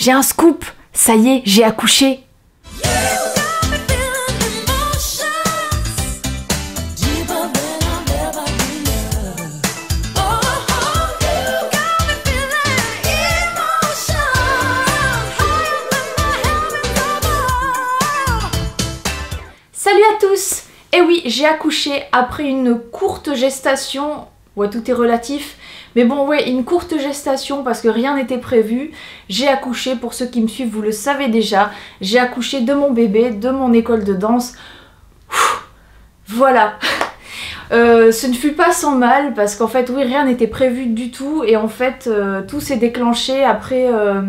j'ai un scoop Ça y est, j'ai accouché Salut à tous Et oui, j'ai accouché après une courte gestation. Ouais, tout est relatif. Mais bon, ouais, une courte gestation parce que rien n'était prévu. J'ai accouché, pour ceux qui me suivent, vous le savez déjà. J'ai accouché de mon bébé, de mon école de danse. voilà. Euh, ce ne fut pas sans mal parce qu'en fait, oui, rien n'était prévu du tout. Et en fait, euh, tout s'est déclenché après... Euh,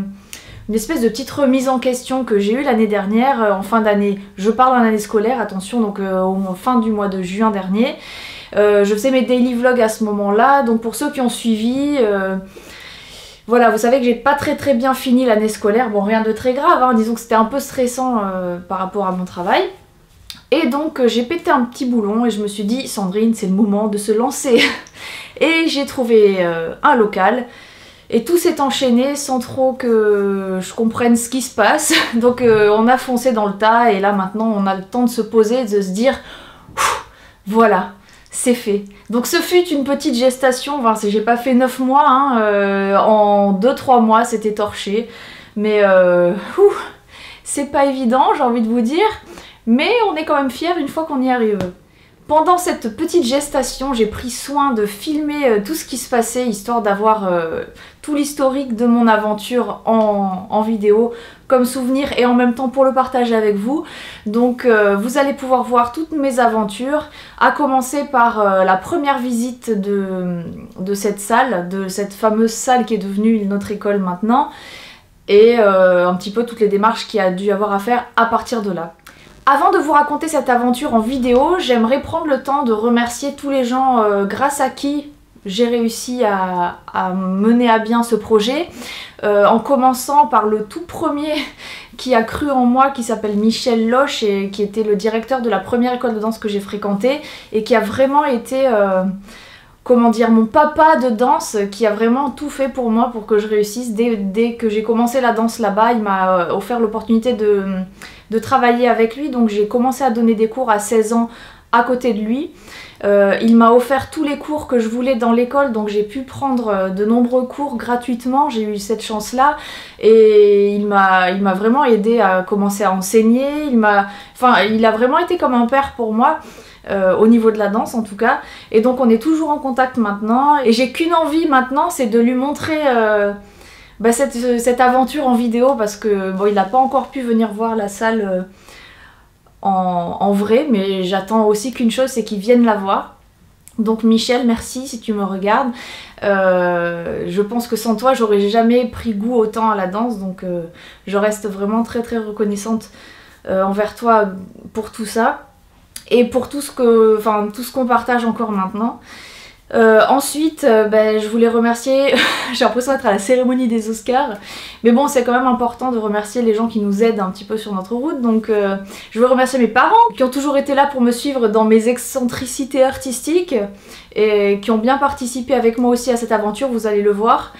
une espèce de petite remise en question que j'ai eue l'année dernière, en fin d'année. Je parle en année scolaire, attention, donc au fin du mois de juin dernier. Euh, je faisais mes daily vlogs à ce moment-là, donc pour ceux qui ont suivi, voilà, vous savez que j'ai pas très très bien fini l'année scolaire, bon rien de très grave, hein, disons que c'était un peu stressant par rapport à mon travail. Et donc j'ai pété un petit boulon et je me suis dit, Sandrine, c'est le moment de se lancer. et j'ai trouvé un local et tout s'est enchaîné sans trop que je comprenne ce qui se passe. Donc euh, on a foncé dans le tas et là maintenant on a le temps de se poser, de se dire voilà, c'est fait. Donc ce fut une petite gestation, enfin j'ai pas fait 9 mois, hein, euh, en 2-3 mois c'était torché. Mais euh, c'est pas évident j'ai envie de vous dire, mais on est quand même fiers une fois qu'on y arrive. Pendant cette petite gestation, j'ai pris soin de filmer euh, tout ce qui se passait, histoire d'avoir euh, tout l'historique de mon aventure en, vidéo comme souvenir et en même temps pour le partager avec vous. Donc euh, vous allez pouvoir voir toutes mes aventures, à commencer par la première visite de, de, cette salle, de cette fameuse salle qui est devenue notre école maintenant, et un petit peu toutes les démarches qu'il y a dû avoir à faire à partir de là. Avant de vous raconter cette aventure en vidéo, j'aimerais prendre le temps de remercier tous les gens euh, grâce à qui j'ai réussi à, mener à bien ce projet, euh, en commençant par le tout premier qui a cru en moi, qui s'appelle Michel Loche, et qui était le directeur de la première école de danse que j'ai fréquentée, et qui a vraiment été... Euh, comment dire, mon papa de danse qui a vraiment tout fait pour moi pour que je réussisse. Dès, que j'ai commencé la danse là-bas, il m'a offert l'opportunité de, de travailler avec lui. Donc j'ai commencé à donner des cours à 16 ans à côté de lui. Euh, il m'a offert tous les cours que je voulais dans l'école, donc j'ai pu prendre euh, de nombreux cours gratuitement, j'ai eu cette chance-là, et il m'a vraiment aidé à commencer à enseigner, il m'a, enfin, il a vraiment été comme un père pour moi, euh, au niveau de la danse en tout cas, et donc on est toujours en contact maintenant, et j'ai qu'une envie maintenant, c'est de lui montrer bah, cette, aventure en vidéo parce que bon, il n'a pas encore pu venir voir la salle euh, en, vrai, mais j'attends aussi qu'une chose, c'est qu'il vienne la voir. Donc Michel, merci si tu me regardes. Euh, je pense que sans toi, j'aurais jamais pris goût autant à la danse, donc euh, je reste vraiment très très reconnaissante envers toi pour tout ça et pour tout ce que, enfin tout ce qu'on partage encore maintenant. Euh, ensuite, euh, ben, je voulais remercier, j'ai l'impression d'être à la cérémonie des Oscars, mais bon, c'est quand même important de remercier les gens qui nous aident un petit peu sur notre route. Donc, euh, je veux remercier mes parents qui ont toujours été là pour me suivre dans mes excentricités artistiques et qui ont bien participé avec moi aussi à cette aventure, vous allez le voir.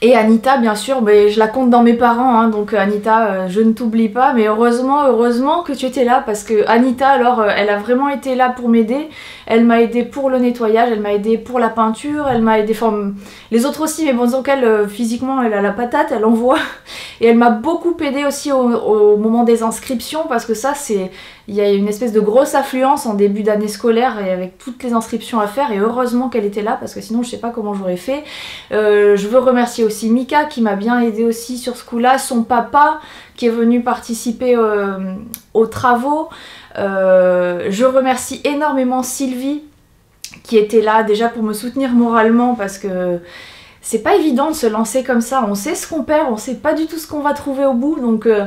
Et Anita, bien sûr, mais je la compte dans mes parents, hein, donc Anita, euh, je ne t'oublie pas, mais heureusement, heureusement que tu étais là, parce que Anita, alors, euh, elle a vraiment été là pour m'aider. Elle m'a aidé pour le nettoyage, elle m'a aidé pour la peinture, elle m'a aidé, enfin, les autres aussi, mais bon, disons qu'elle, euh, physiquement, elle a la patate, elle envoie. Et elle m'a beaucoup aidé aussi au, moment des inscriptions, parce que ça, c'est, il y a une espèce de grosse affluence en début d'année scolaire, et avec toutes les inscriptions à faire, et heureusement qu'elle était là, parce que sinon, je sais pas comment j'aurais fait. je veux remercier aussi Mika qui m'a bien aidé aussi sur ce coup-là, son papa qui est venu participer euh, aux travaux. Euh, je remercie énormément Sylvie qui était là déjà pour me soutenir moralement parce que c'est pas évident de se lancer comme ça. On sait ce qu'on perd, on sait pas du tout ce qu'on va trouver au bout. Donc euh,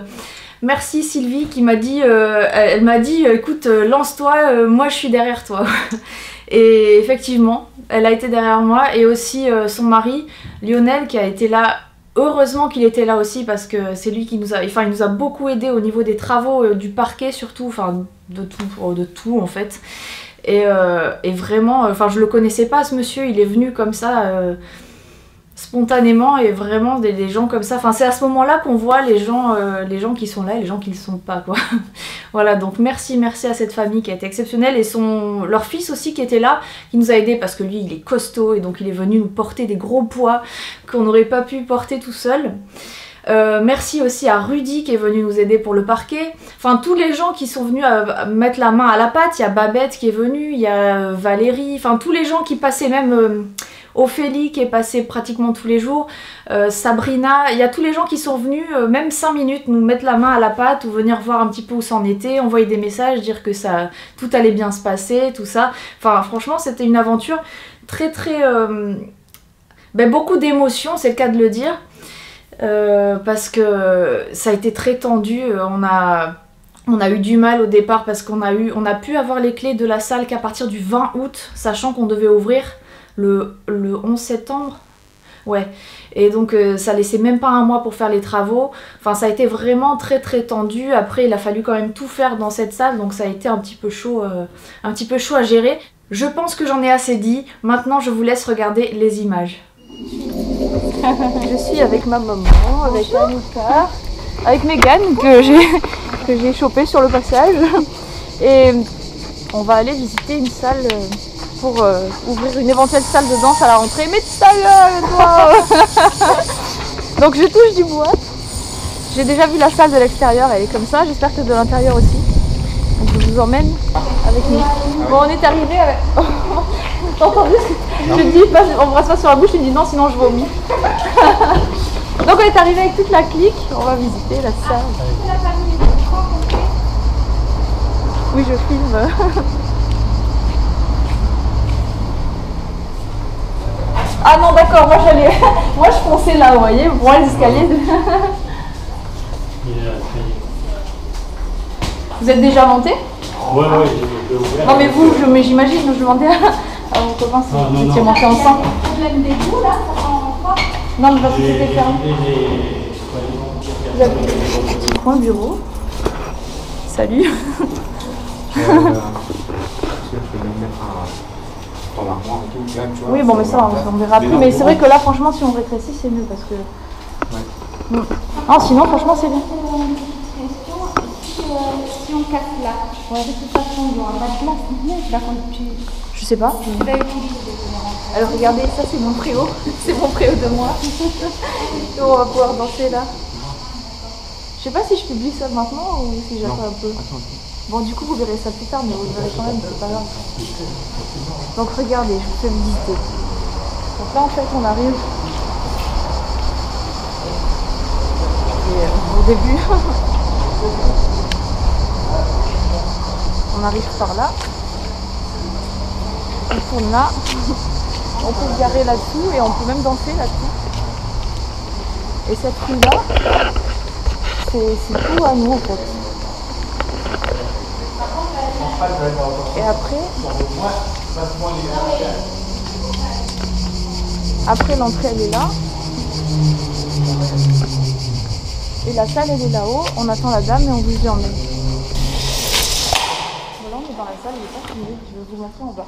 merci Sylvie qui m'a dit, elle m'a dit, écoute, lance-toi, moi je suis derrière toi. Et effectivement, elle a été derrière moi et aussi son mari Lionel qui a été là. Heureusement qu'il était là aussi parce que c'est lui qui nous a, enfin, il nous a beaucoup aidé au niveau des travaux euh, du parquet surtout, enfin de tout, de tout en fait. Et, euh, vraiment, enfin je le connaissais pas ce monsieur, il est venu comme ça. Spontanément et vraiment des, gens comme ça. Enfin, c'est à ce moment-là qu'on voit les gens, euh, les gens qui sont là et les gens qui ne sont pas, quoi. voilà, donc merci, merci à cette famille qui a été exceptionnelle et son, leur fils aussi qui était là, qui nous a aidés parce que lui, il est costaud et donc il est venu nous porter des gros poids qu'on n'aurait pas pu porter tout seul. Euh, merci aussi à Rudy qui est venu nous aider pour le parquet. Enfin, tous les gens qui sont venus mettre la main à la pâte. Il y a Babette qui est venue, il y a Valérie. Enfin, tous les gens qui passaient, même euh, Ophélie qui est passée pratiquement tous les jours. euh, Sabrina. Il y a tous les gens qui sont venus, euh, même 5 minutes, nous mettre la main à la pâte ou venir voir un petit peu où c'en était, envoyer des messages, dire que ça, tout allait bien se passer, tout ça. Enfin, franchement, c'était une aventure très, très. euh, ben, beaucoup d'émotions, c'est le cas de le dire. Parce que ça a été très tendu. On a, on a eu du mal au départ parce qu'on a, eu, on a pu avoir les clés de la salle qu'à partir du 20 août, sachant qu'on devait ouvrir le, le 11 septembre. Ouais, et donc euh, ça laissait même pas un mois pour faire les travaux. Enfin, ça a été vraiment très très tendu. Après, il a fallu quand même tout faire dans cette salle, donc ça a été un petit peu chaud, euh, un petit peu chaud à gérer. Je pense que j'en ai assez dit. Maintenant, je vous laisse regarder les images. Je suis avec ma maman, avec Annika, avec Megan que j'ai que j'ai chopé sur le passage. Et on va aller visiter une salle euh, pour euh, ouvrir une éventuelle salle de danse à la rentrée. Mais ta gueule, toi Donc je touche du bois. J'ai déjà vu la salle de l'extérieur, elle est comme ça. J'espère que de l'intérieur aussi. Donc je vous emmène avec nous. Bon, on est arrivé avec. T'as entendu je dis pas, embrasse pas sur la bouche, il me dit non, sinon je vomis. Donc on est arrivé avec toute la clique, on va visiter la salle. Oui, je filme. Ah non, d'accord, moi j'allais. Moi je fonçais là, vous voyez, pour voir les escaliers. Vous êtes déjà monté? Ouais, ouais, j'ai ouvert. Non, mais vous, je- mais j'imagine, je demandais à, à vos copains si Ah, vous étiez non. montés ensemble. problème des bouts là, ça prend pas. Non, mais parce que c'était fermé. Vous avez petit coin bureau. Salut. Euh, parce que je peux même mettre un dans l'armoire et tout. Là, tu vois, Oui, bon, mais ça, on, on verra plus. Mais c'est vrai que là, franchement, si on rétrécit, c'est mieux parce que. Mm. Non, sinon, franchement, c'est bien. Une petite question, si, euh, si on casse là, de toute façon il y aura pas de place, mais tu. Je sais pas. Alors, regardez, ça, c'est mon préau. c'est mon préau de moi. Et on va pouvoir danser là. Je sais pas si je publie ça maintenant ou si j'attends un peu. Bon, du coup, vous verrez ça plus tard, mais vous le verrez quand même, c'est pas grave. Donc, regardez, je vous fais visiter. Donc là, en fait, on arrive. Euh, au début, on arrive par là. On tourne là. On peut se garer là-dessous et on peut même danser là-dessus. Et cette rue-là, c'est tout à nous en fait. Et après, après l'entrée elle est là. Et la salle elle est là-haut. On attend la dame et on vous y emmène. Voilà, on est dans la salle, elle est pas filmée. Je vais vous montrer en bas.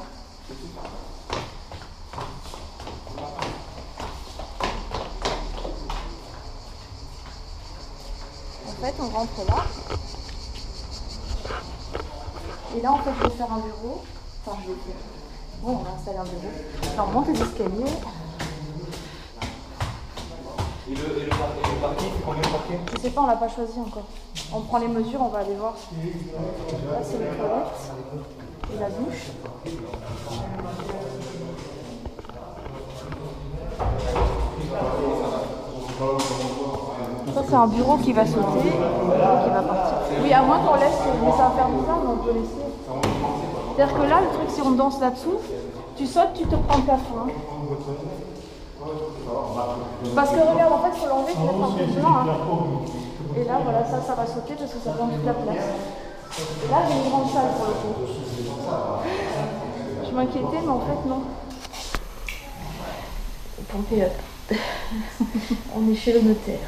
En fait, on rentre là. Et là, en fait, je vais faire un bureau. Enfin, je vais faire. Bon, on va installer un bureau. Là, on monte les escaliers. Et le, et le, par- et le parking, c'est combien de parking Je sais pas, on l'a pas choisi encore. On prend les mesures, on va aller voir. Là, c'est les toilettes et la douche. Ça, c'est un bureau qui va sauter, qui va partir. Oui, à moins qu'on laisse, mais ça va faire bizarre, mais on peut laisser. C'est-à-dire que là, le truc, si on danse là-dessous, tu sautes, tu te prends le plafond. hein. Parce que regarde, en fait, il faut l'enlever, tu mettre un peu blanc. hein. Et là, voilà, ça, ça va sauter parce que ça prend toute la place. Là, j'ai une grande salle pour le coup. Je m'inquiétais, mais en fait, non. Euh, on est chez le notaire.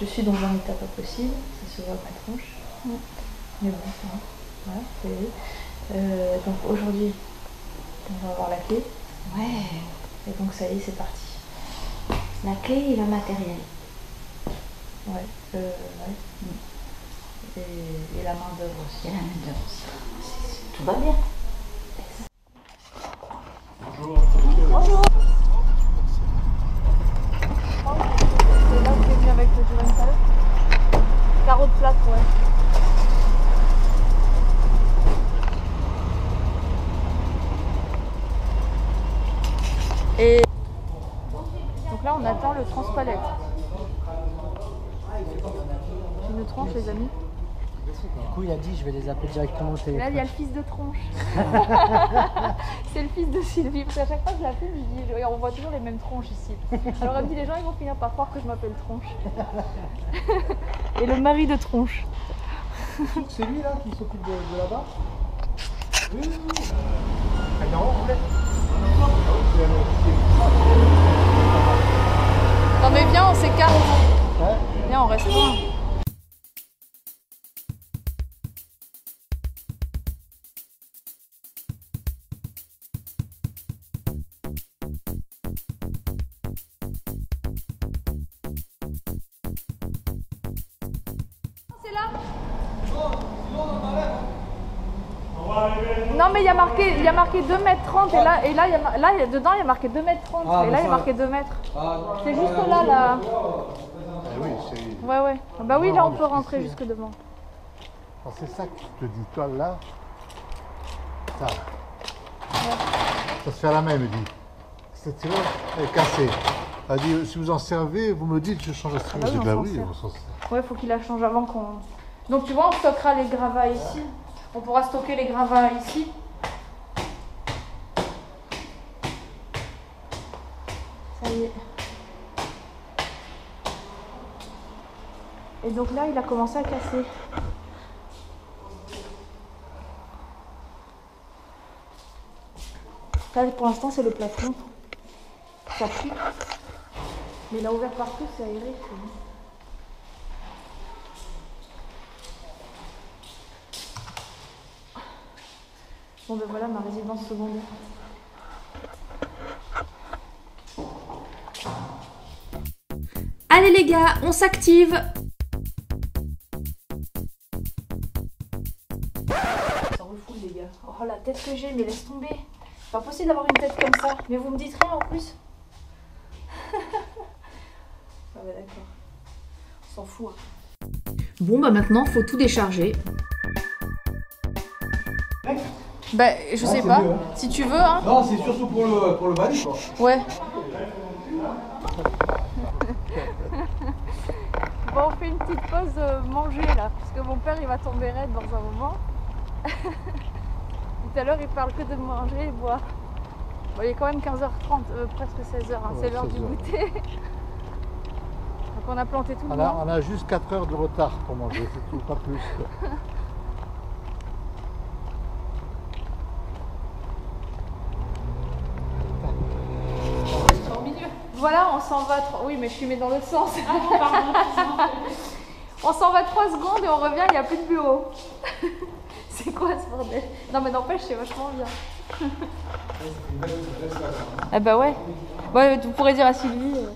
Je suis dans un état pas possible, ça se voit à ma tronche. Mais bon, ça va. Voilà, voyez. Euh, donc aujourd'hui, on va avoir la clé. Ouais. Et donc ça y est, c'est parti. La clé et le matériel. Ouais, euh, ouais. mm. Et, et la main d'œuvre aussi. Et la main d'œuvre aussi. Tout va bien. Bonjour. C'est là que avec le. Carreau de plate, ouais. Et donc là, on attend le transpalette. Une tronche, les amis. Du coup, il a dit je vais les appeler directement au là, il y a le fils de tronche. c'est le fils de Sylvie. Parce qu'à chaque fois que je l'appelle, je lui dis on voit toujours les mêmes tronches ici. Alors elle me dit les gens ils vont finir par croire que je m'appelle tronche. Et le mari de tronche. C'est lui là qui s'occupe de, de là-bas Non mais viens, on s'écarte. Viens, on reste loin. Marqué il y a marqué 2 mètres 30 et là et là il y a, là il y a- dedans il y a marqué 2 mètres 30 Ah, et là il y a marqué 2 mètres. Ah, C'est juste là là. Eh oui, c'est Ouais ouais. Bah oui là on peut rentrer jusque devant. alors, c'est ça que je te dis. Toi, là, ça. Ça se fait à la main, me dit. Cette tireur est cassée. Elle dit, si vous en servez, vous me dites, je change la tireur. Ah bah bah oui, on s'en sert. Ouais faut qu'il la change avant qu'on. Donc tu vois on stockera les gravats ici. On pourra stocker les gravats ici. Et donc là il a commencé à casser. Là, pour l'instant, c'est le plafond. Ça pue. Mais il a ouvert partout, c'est aéré. Bon, ben voilà ma résidence secondaire. Allez les gars, on s'active Oh, la tête que j'ai, mais laisse tomber. C'est pas possible d'avoir une tête comme ça. Mais vous me dites rien en plus Ah, bah d'accord. On s'en fout. hein. Bon bah maintenant, faut tout décharger. Bah, je sais pas. Si tu veux, hein. Non, c'est surtout pour le, pour le badge. Ouais. bon, on fait une petite pause euh, manger là, parce que mon père il va tomber raide dans un moment. Tout à l'heure il parle que de manger et boire. Bon, il est quand même 15h30, euh, presque 16h, hein, c'est l'heure du 16 heures. goûter. Donc on a planté tout le On a, monde. on a juste 4 heures de retard pour manger, c'est tout, pas plus. Voilà, on s'en va. Oui, mais je suis mis dans l'autre sens. on s'en va 3 secondes et on revient, il n'y a plus de bureau. C'est quoi ce bordel Non, mais n'empêche, c'est vachement bien. ah bah ouais. Ouais, tu pourrais dire à Sylvie. euh.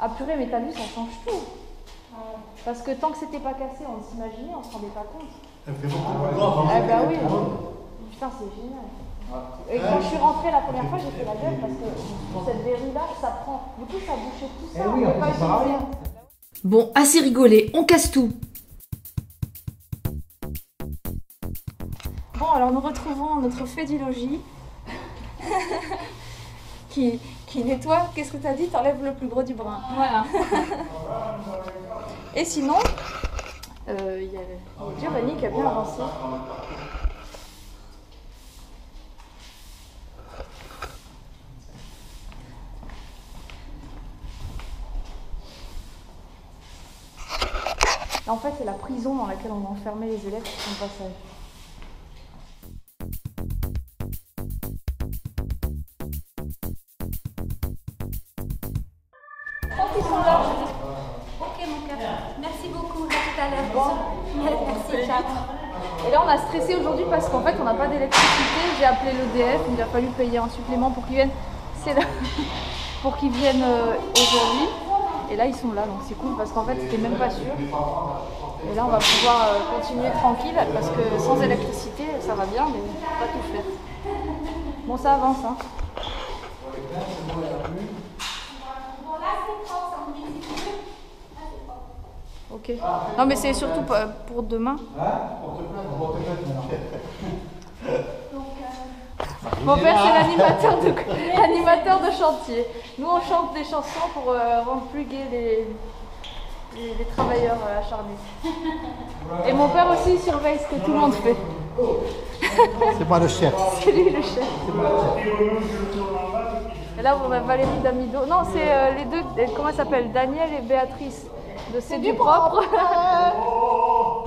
Ah purée, mais t'as vu, ça change tout. Parce que tant que c'était pas cassé, on s'imaginait, on se rendait pas compte. Elle fait beaucoup grand. Ah bah oui. Putain, c'est génial. Et quand je suis rentrée la première fois, j'ai fait la gueule parce que cette verrue là, ça prend. Du coup, ça bouchait tout ça. Eh oui, on peut pas. Bon, assez rigolé, on casse tout. Bon, alors nous retrouvons notre du logis qui, qui nettoie. Qu'est-ce que t'as dit? T'enlèves le plus gros du brin. Voilà. Et sinon, euh, il y a Giovanni qui a bien avancé. En fait, c'est la prison dans laquelle on va enfermer les élèves qui font le on a stressé aujourd'hui parce qu'en fait, on n'a pas d'électricité. J'ai appelé l'EDF, il a fallu payer un supplément pour qu'ils viennent. La... pour qu'ils viennent euh, aujourd'hui. Et là, ils sont là, donc c'est cool parce qu'en fait, c'était même pas sûr. Et là, on va pouvoir euh, continuer tranquille parce que sans électricité, ça va bien, mais on peut pas tout faire. Bon, ça avance, hein. Ok. Non, mais c'est surtout pas- pour demain. Mon père, c'est l'animateur de, l'animateur de chantier. Nous, on chante des chansons pour euh, rendre plus gai les, les, les travailleurs euh, acharnés. Et mon père aussi il surveille ce que tout le monde fait. C'est moi le chef. C'est lui le chef. Et là, on a Valérie Damido. Non, c'est euh, les deux. Comment elle s'appelle? Daniel et Béatrice de C'est du propre.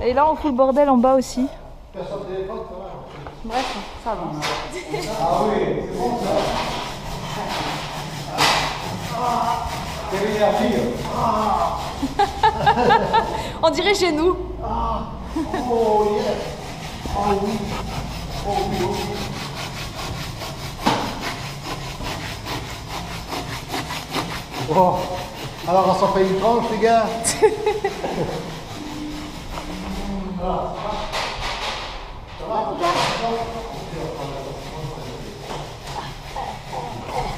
et là, on fout le bordel en bas aussi. Bref, ça avance. On dirait chez nous. Bon, alors on s'en fait une tranche, les gars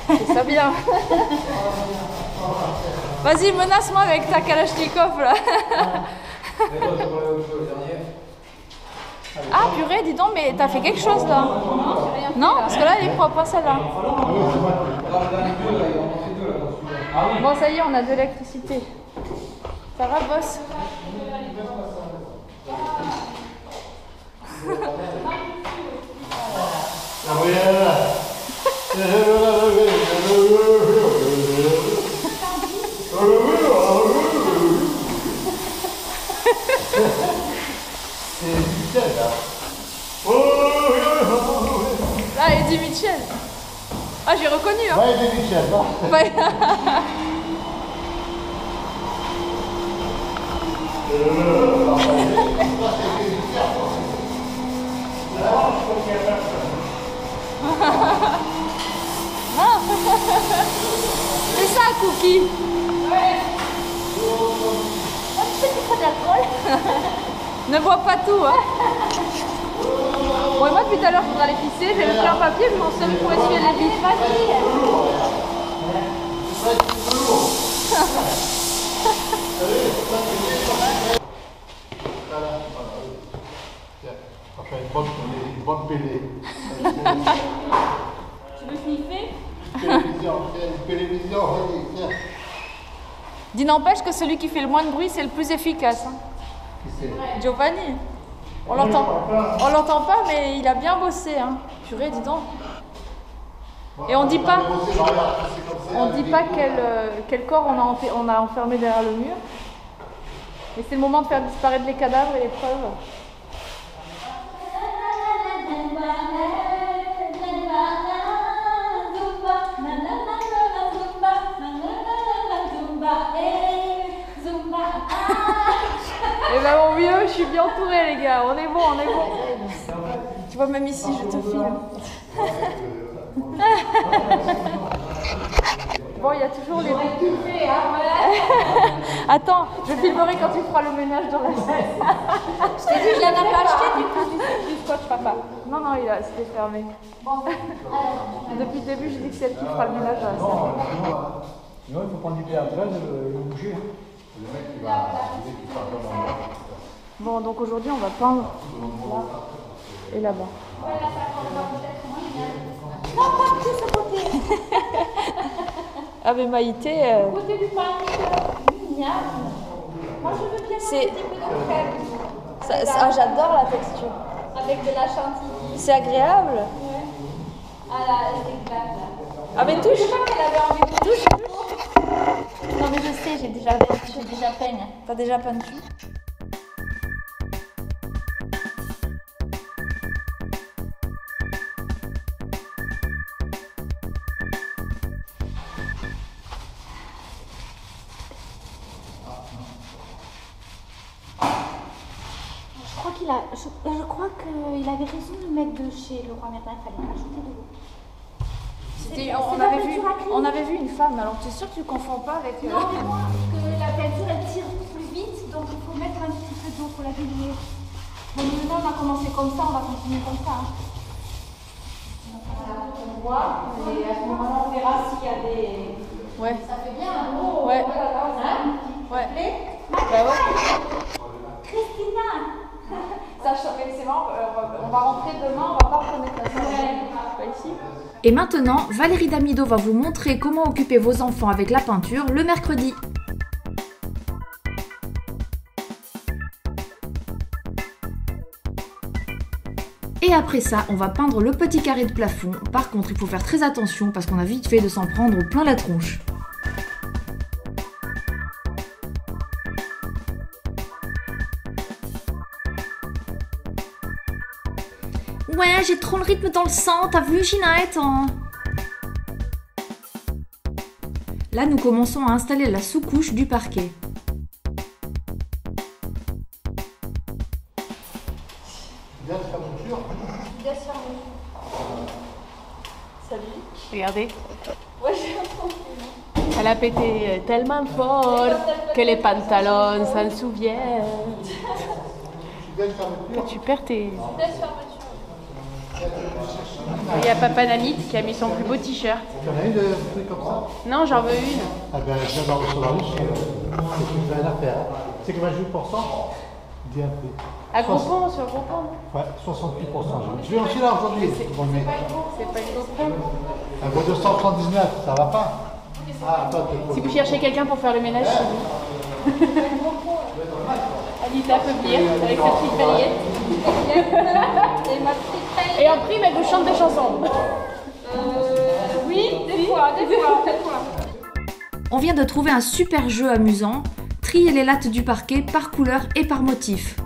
C'est ça bien. Vas-y, menace-moi avec ta Kalachnikov là. Ah purée, dis donc, mais t'as fait quelque chose là Non, parce que là elle est propre, hein, celle-là. Bon, ça y est, on a de l'électricité. Ça va, boss? Là, Eddie Mitchell. Ah, j'ai reconnu, hein Ouais, des Michel, va. Ouais. C'est ça, Cookie Ne bois pas tout, hein Bon, et moi, depuis tout à l'heure, je voudrais aller pisser. J'ai pris un papier, je m'en sers pour essuyer les faire une bonne pelée. Tu veux sniffer Télévision, télévision, vas-y, tiens. Dis n'empêche que celui qui fait le moins de bruit, c'est le plus efficace. hein. Qui c'est? Giovanni. On l'entend, pas, mais il a bien bossé. Hein. Purée, dis donc. Et on dit pas, on dit pas quel, euh, corps on a, on a enfermé derrière le mur. Mais c'est le moment de faire disparaître les cadavres et les preuves. Mon vieux, je suis bien entourée les gars. On est bon, on est bon. Tu vois même ici, je te filme. Bon, il y a toujours les. Attends, je filmerai quand tu feras le ménage dans la salle. Je t'ai dit, il en a pas acheté du coup du, du scotch, papa. Non, non, il a, c'était fermé. Depuis le début, j'ai dit que c'est elle qui fera le ménage dans la salle. Non, il faut prendre du théâtre et le. Bon, donc aujourd'hui, on va peindre là et là-bas. Non, pas ce côté. Ah, mais Maïté, euh, Côté du pain, mignonne. Moi, je veux bien C'est- un petit peu de crème. ça- ça- ah, j'adore la texture. Avec de la chantilly. C'est agréable. Ah là, là. Ah, mais Je touche, sais pas qu'elle avait envie de touche. Je sais, j'ai déjà, j'ai déjà peint. t'as déjà peint dessus Je crois qu'il a, je, je crois qu'il avait raison le mec de chez Leroy Merlin, il fallait rajouter de l'eau. On, avait vu, on avait vu une femme, alors tu es sûr que tu confonds pas avec. euh, Non, mais moi, que la peinture elle tire plus vite, donc il faut mettre un petit peu d'eau pour la diluer. Bon, maintenant on a commencé comme ça, on va continuer comme ça. hein. On voit, et à ce moment-là, on verra s'il y a des. Ouais. Ça fait bien un mot. Ouais. Hein Ouais. Mais, Bah ouais. Christina Ça, c'est marrant, euh, on va, on va rentrer demain, on va pas reconnaître la salle. Pas ici. Et maintenant, Valérie Damido va vous montrer comment occuper vos enfants avec la peinture le mercredi. Et après ça, on va peindre le petit carré de plafond. Par contre, il faut faire très attention parce qu'on a vite fait de s'en prendre plein la tronche. Ouais, j'ai trop le rythme dans le sang, t'as vu Ginette hein Là, nous commençons à installer la sous-couche du parquet. Bien de fermeture. Regardez. Elle a pété tellement fort que les pantalons s'en souviennent. Bien de fermeture. Tu perds tes. Il y a Papa Nanite qui a mis son plus beau t-shirt. Tu en as une de trucs comme ça Non, j'en veux une. Ah ben, je viens d'en recevoir une C'est une belle affaire. C'est que 28% Dis un peu. À Groupon, sur Groupon. Ouais, 68%. Je vais aussi là aujourd'hui. C'est pas une GoPro. un vaut 279, ça va pas Ah, toi, t'es Si vous cherchez quelqu'un pour faire le ménage. Anita peut venir avec sa petite balayette. Et ma petite taille. Et en prime, elle vous chante des chansons. Oui, des fois, des fois, des fois. On vient de trouver un super jeu amusant. Trier les lattes du parquet par couleur et par motif.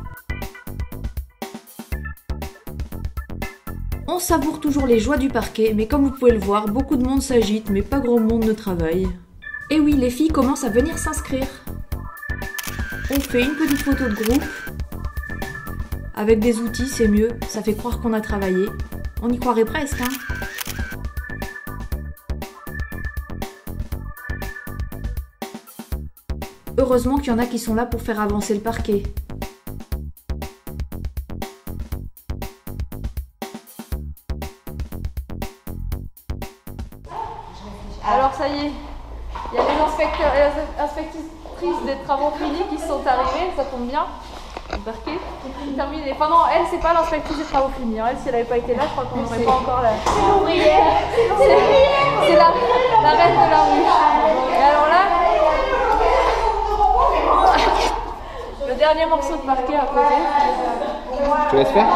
On savoure toujours les joies du parquet, mais comme vous pouvez le voir, beaucoup de monde s'agite, mais pas grand monde ne travaille. Et oui, les filles commencent à venir s'inscrire. On fait une petite photo de groupe. Avec des outils, c'est mieux, ça fait croire qu'on a travaillé. On y croirait presque, hein Heureusement qu'il y en a qui sont là pour faire avancer le parquet. Alors ça y est, il y a les inspecteurs et des travaux finis qui sont arrivées, ça tombe bien. Terminé. Enfin non, elle c'est pas l'inspectrice des travaux finis. hein. Elle si elle avait pas été là, je crois qu'on n'aurait pas encore la. C'est l'ouvrière. C'est la, la reine de la rue. Et alors là, le dernier morceau de parquet à côté. Tu laisses faire?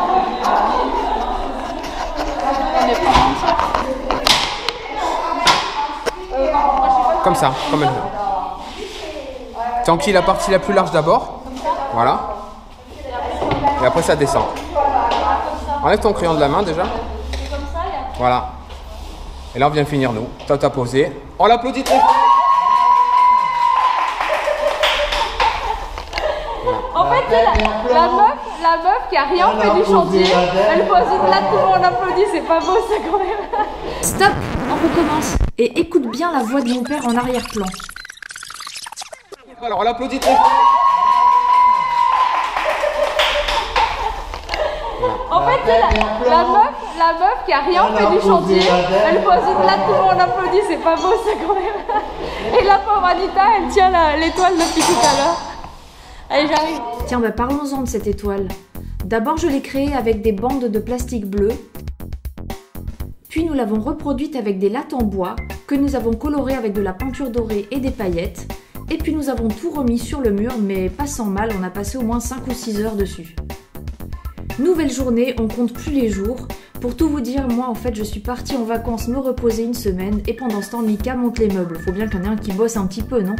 On est pas entière. Comme ça, comme elle veut. Tranquille, la partie la plus large d'abord. Voilà. Et après ça descend. Enlève ton crayon de la main déjà. Voilà. Et là on vient finir nous. Toi t'as posé. On l'applaudit très fort. En fait, la, la meuf, la meuf qui a rien Elle fait a du chantier, elle pose une latte, tout le monde applaudit, c'est pas beau ça quand même. Stop On recommence Et écoute bien la voix de mon père en arrière-plan. Alors on l'applaudit très fort. En fait, c'est la, la meuf, la meuf qui a rien Elle fait a du chantier, elle pose une latte, tout le monde applaudit, c'est pas beau ça quand même. Et la pauvre Anita, elle tient la- l'étoile depuis tout à l'heure. Allez, j'arrive. Tiens, bah parlons-en de cette étoile. D'abord, je l'ai créée avec des bandes de plastique bleu. Puis nous l'avons reproduite avec des lattes en bois que nous avons colorées avec de la peinture dorée et des paillettes. Et puis nous avons tout remis sur le mur, mais pas sans mal, on a passé au moins 5 ou 6 heures dessus. Nouvelle journée, on compte plus les jours. Pour tout vous dire, moi en fait je suis partie en vacances me reposer une semaine et pendant ce temps Mika monte les meubles. Faut bien qu'il y en ait un qui bosse un petit peu, non?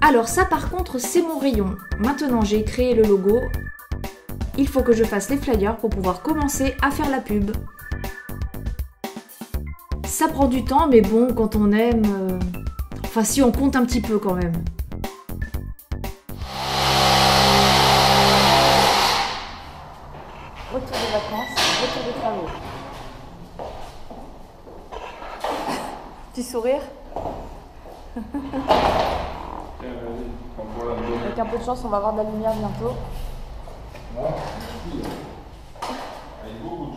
Alors ça par contre c'est mon rayon. Maintenant j'ai créé le logo. Il faut que je fasse les flyers pour pouvoir commencer à faire la pub ça prend du temps, mais bon, quand on aime... Euh, enfin si, on compte un petit peu quand même. Retour des vacances, retour des travaux. Petit sourire. Avec un peu de chance, on va avoir de la lumière bientôt. Hein. Avec beaucoup de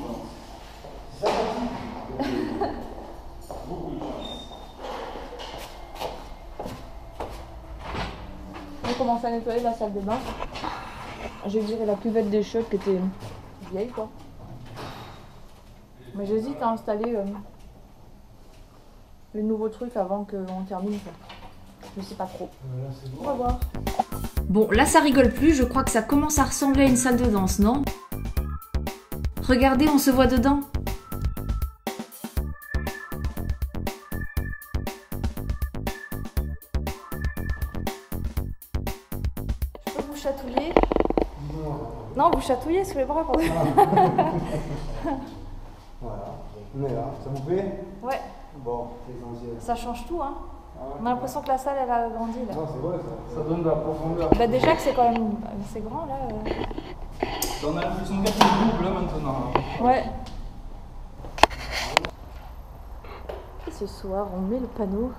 chance. On commence à nettoyer la salle de bain. J'ai viré la cuvette des chiottes qui était vieille quoi. Mais j'hésite à installer euh, les nouveaux trucs avant qu'on termine. Je sais pas trop. On va voir. Bon, là ça rigole plus, je crois que ça commence à ressembler à une salle de danse, non? Regardez, on se voit dedans. Non, vous chatouillez sous les bras. pardon. Voilà. On est là. Ça vous plaît? Ouais, Bon, c'est ça change tout hein. On a l'impression que la salle elle a grandi là. Non, c'est vrai ça. Ça donne de la profondeur. Bah déjà que c'est quand même c'est grand là. euh. On a l'impression d'être une double là maintenant. Ouais. Et ce soir, on met le panneau.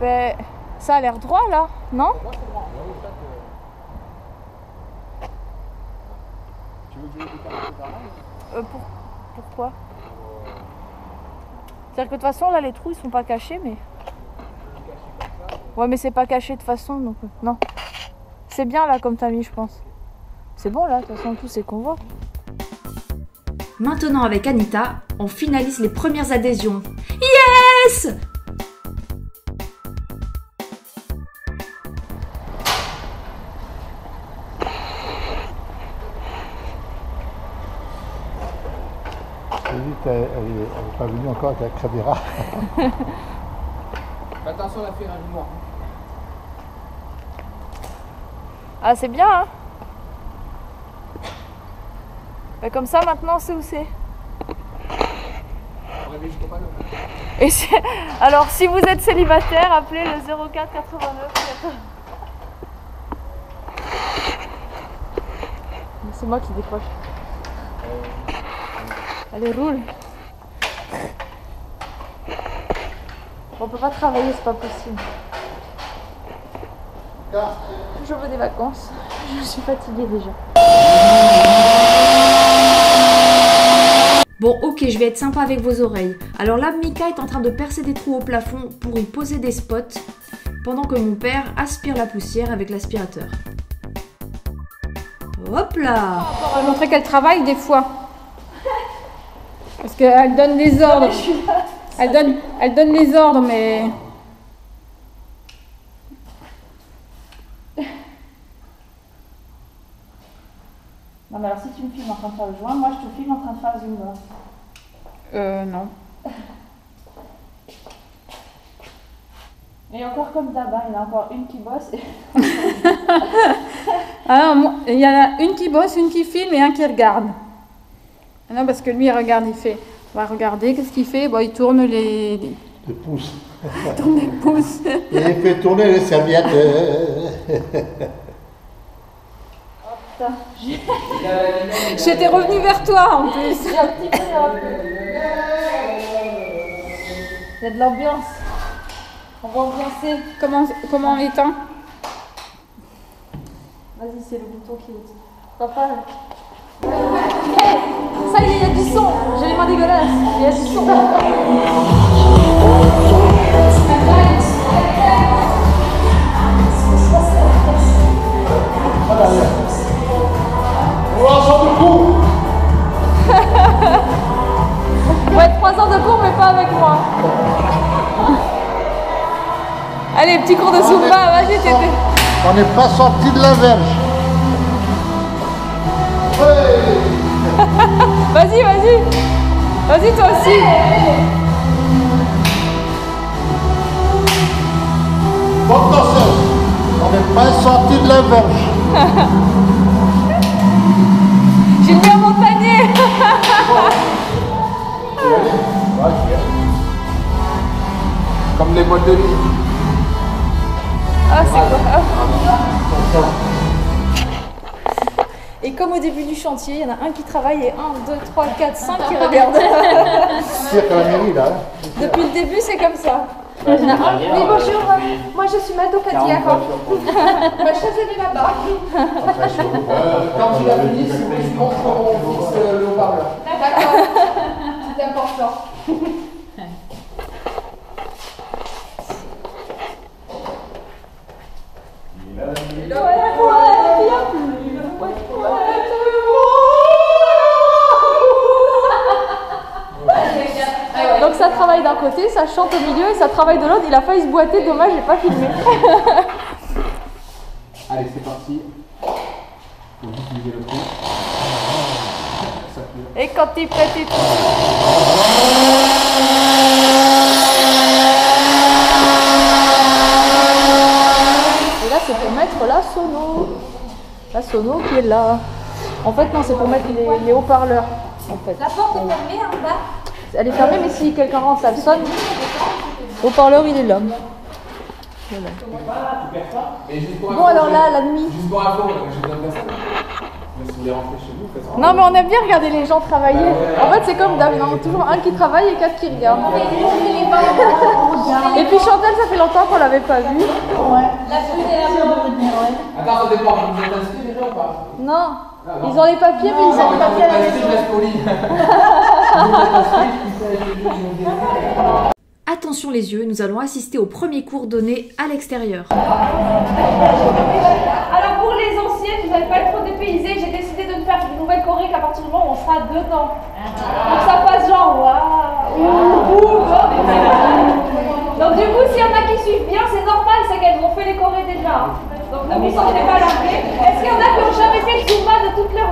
Ben, ça a l'air droit là, non? Euh, pour- Pourquoi? C'est-à-dire que de toute façon, là, les trous, ils sont pas cachés, mais... Ouais, mais c'est pas caché de façon, donc euh, non. C'est bien là comme t'as mis, je pense. C'est bon là, de toute façon, tout c'est qu'on voit. Maintenant avec Anita, on finalise les premières adhésions. Yes n'est pas venue encore avec la caméra. Attention à la ferraille noire. Ah, c'est bien, hein Bah, Comme ça, maintenant, on sait où c'est? On va aller jusqu'au panneau. Et c'est- Alors, si vous êtes célibataire, appelez le 04 89 14. C'est moi qui décroche. Allez, roule. On peut pas travailler, c'est pas possible. Je veux des vacances. Je suis fatiguée déjà. Bon, ok, je vais être sympa avec vos oreilles. Alors là, Mika est en train de percer des trous au plafond pour y poser des spots, pendant que mon père aspire la poussière avec l'aspirateur. Hop là Pour montrer qu'elle travaille des fois. Parce qu'elle donne les ordres. Elle donne, elle donne les ordres, mais. Non, mais alors si tu me filmes en train de faire le joint, moi je te filme en train de faire le zumba. Euh, non. Et encore comme d'hab, il y en a encore une qui bosse. et- Ah, moi, il y en a une qui bosse, une qui filme et un qui regarde. Ah Non, parce que lui, il regarde, il fait. On va regarder, qu'est-ce qu'il fait? Bon, Il tourne les, les- Les pouces. il tourne les pouces. Et il fait tourner les serviettes. J'étais revenue vers toi en plus. j'ai un petit peu un peu. Il y a de l'ambiance. On va ambiancer. Comment, comment on éteint? Vas-y, c'est le bouton qui est. Papa. Hey, ça y est, il y a du son. J'ai les mains dégueulasses. Il y a du son. Ouais, 3 ans de cours, mais pas avec moi. Allez, petit cours de Zumba, vas-y, t'étais. On n'est pas sorti de la verge. Vas-y, vas-y. Vas-y, toi aussi. Bon danseur. On n'est pas sorti de la verge. Gilbert Montagnier. Comme les boîtes de nuit. Ah, c'est quoi? Comme au début du chantier, il y en a un qui travaille et un, deux, trois, quatre, cinq qui regardent. La mairie, là. Depuis le début, c'est comme ça. Oui, bonjour. euh, Moi, je suis Mado Katia. Moi, je faisais là-bas. quand tu l'as fini, s'il vous plaît, je montre comment on fixe euh, le haut-parleur. D'accord. C'est important. Au milieu et ça travaille de l'autre. Il a failli se boiter, dommage, j'ai pas filmé. Allez, c'est parti. Faut utiliser le peut- Et quand il pète, il Et là, c'est pour mettre la sono. La sono qui est là. En fait, non, c'est pour mettre les, les haut-parleurs. En fait. La porte est fermée en bas. Elle est fermée, mais si quelqu'un rentre, ça le sonne. Haut-parleur, il est là. Pour Bon, alors là, la nuit. Juste pour info, je donne personne. Mais si vous voulez rentrer chez vous, faites ça. Non, mais on aime bien regarder les gens travailler. En fait, c'est comme d'hab, il y en a toujours un qui travaille et quatre qui regardent. Et puis Chantal, ça fait longtemps qu'on l'avait pas vue. Attends, au départ, vous êtes inscrits déjà ou pas? Non, ils ont les papiers, mais ils ont les papiers à la maison. Attention les yeux, nous allons assister au premier cours donné à l'extérieur. Alors, pour les anciennes, vous n'allez pas être trop dépaysés. J'ai décidé de ne faire une nouvelle choré qu'à partir du moment où on sera dedans. Donc, ça passe genre waouh, ouh, ouh. Donc, du coup, s'il y en a qui suivent bien, c'est normal, c'est qu'elles ont fait les chorés déjà. Donc, ne vous sentez pas largués. Est-ce qu'il y en a qui n'ont jamais fait le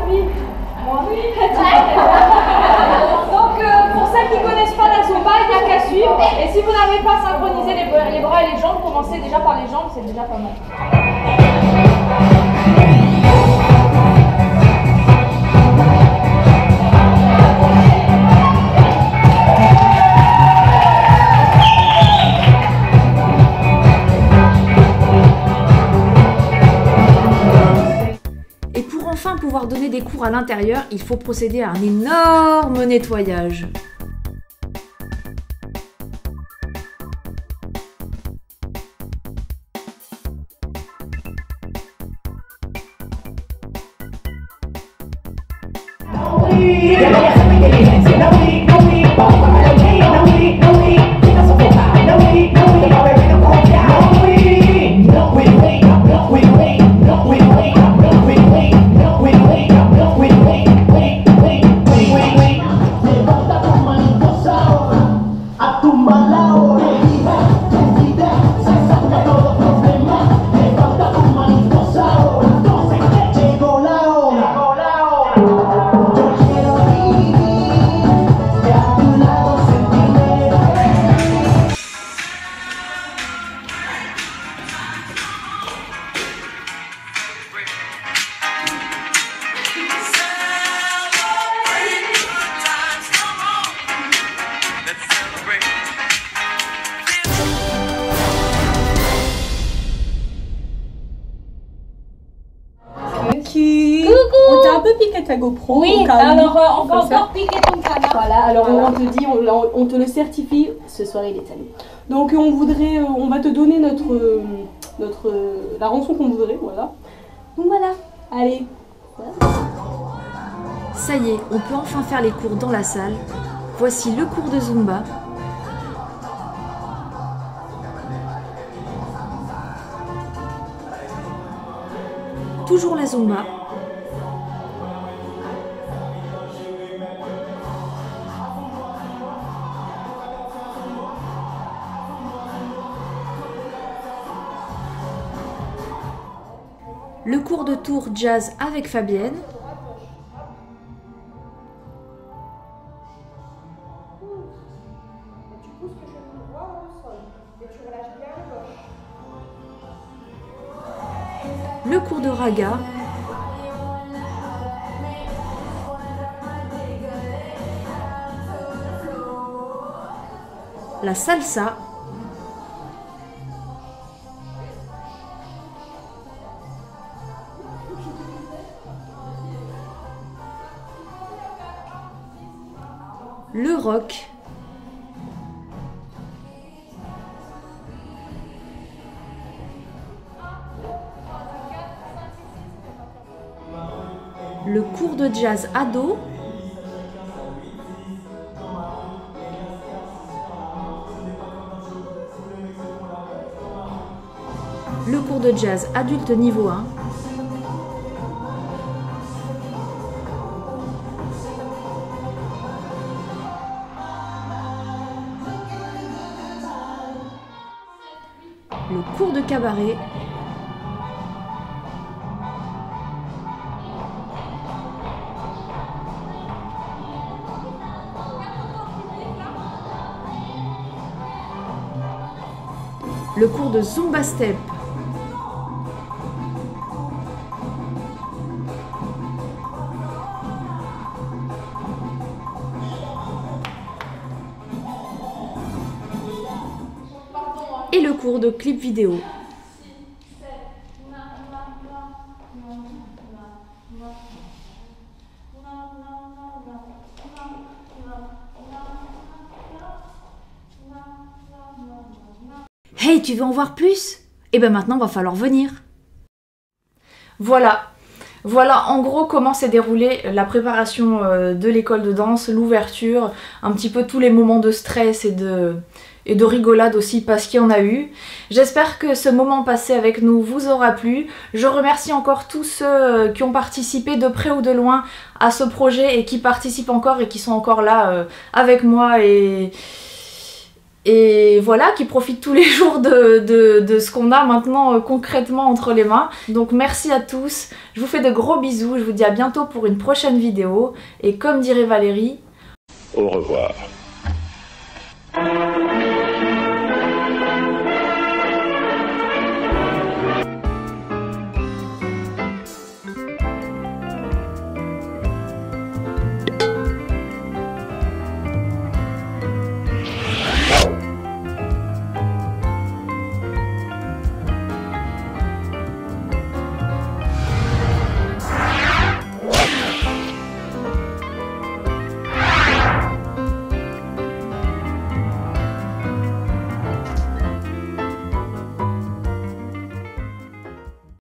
Donc, euh, pour celles qui ne connaissent pas la Zumba, il n'y a qu'à suivre. Et si vous n'avez pas synchronisé les bras et les jambes, commencez déjà par les jambes, c'est déjà pas mal. Pouvoir donner des cours à l'intérieur, il faut procéder à un énorme nettoyage. Le certifie, ce soir il est allé. Donc on voudrait, euh, on va te donner notre, euh, notre, euh, la rançon qu'on voudrait, voilà. Donc voilà, allez. Ça y est, on peut enfin faire les cours dans la salle. Voici le cours de Zumba. Toujours la Zumba. Cours de tour jazz avec Fabienne. Le cours de raga. La salsa. De jazz ado, le cours de jazz adulte niveau 1, le cours de cabaret, le cours de Zumba Step, et le cours de clip vidéo. Hey, tu veux en voir plus? Eh ben maintenant, va falloir venir. Voilà. Voilà en gros comment s'est déroulée la préparation euh, de l'école de danse, l'ouverture, un petit peu tous les moments de stress et de, et de rigolade aussi parce qu'il y en a eu. J'espère que ce moment passé avec nous vous aura plu. Je remercie encore tous ceux euh, qui ont participé de près ou de loin à ce projet et qui participent encore et qui sont encore là euh, avec moi et, et voilà, qui profitent tous les jours de, de- ce qu'on a maintenant euh, concrètement entre les mains. Donc merci à tous, je vous fais de gros bisous, je vous dis à bientôt pour une prochaine vidéo et comme dirait Valérie, Au revoir.